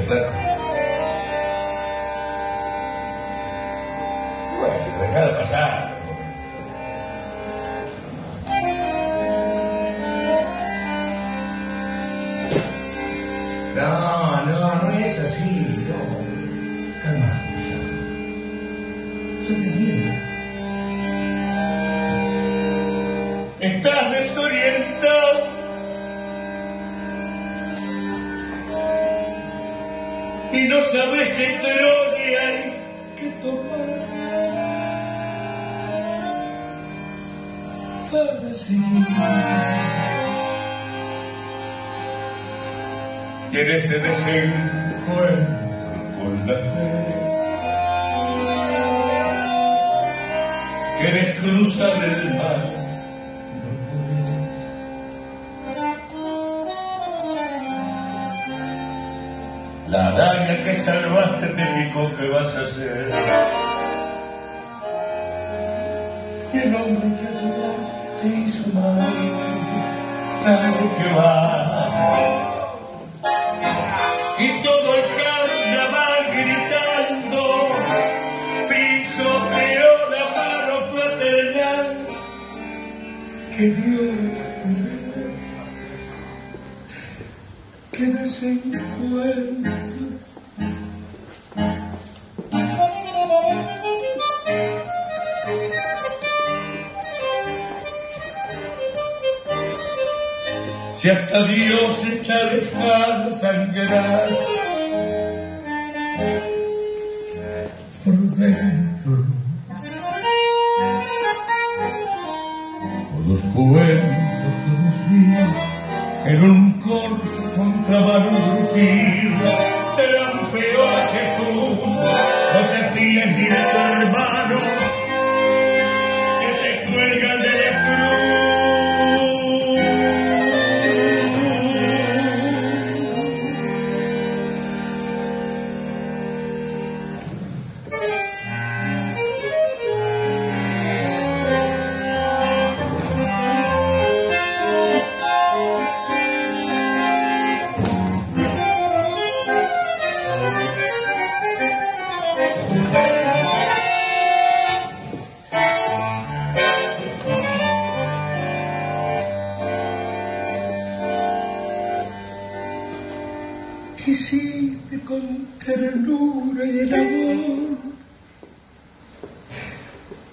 flaco. Bueno, dejá pasar. No, no, no es así, no. Calma, Yo te entiendo. Y no sabes qué droga hay que tomar. Para seguir. y ese desencuentro con la fe. Quieres cruzar el mar, La araña que salvaste te picó, ¿qué vas a hacer? Y el hombre que adoraste te hizo mal, dale que va y todo el carnaval gritando pisoteó la mano fraternal que Dios que desencuentro si hasta Dios está dejando sangrar por dentro. Todos cuentos, todos días, en un contra valutiva Quisiste con ternura y el amor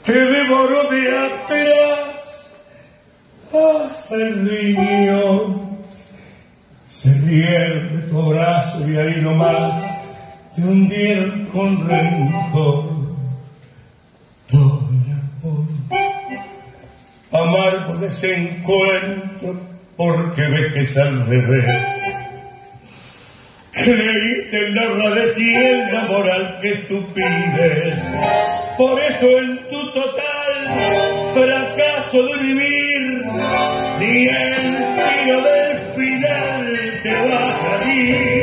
te devoró de atrás hasta el río. Se pierde tu brazo y ahí nomás te hundieron con rencor todo el amor. Amar por desencuentro porque ves que es al revés. Creíste en la honradez y en la moral que tú pides. Por eso en tu total fracaso de vivir, ni el tiro del final te va a salir.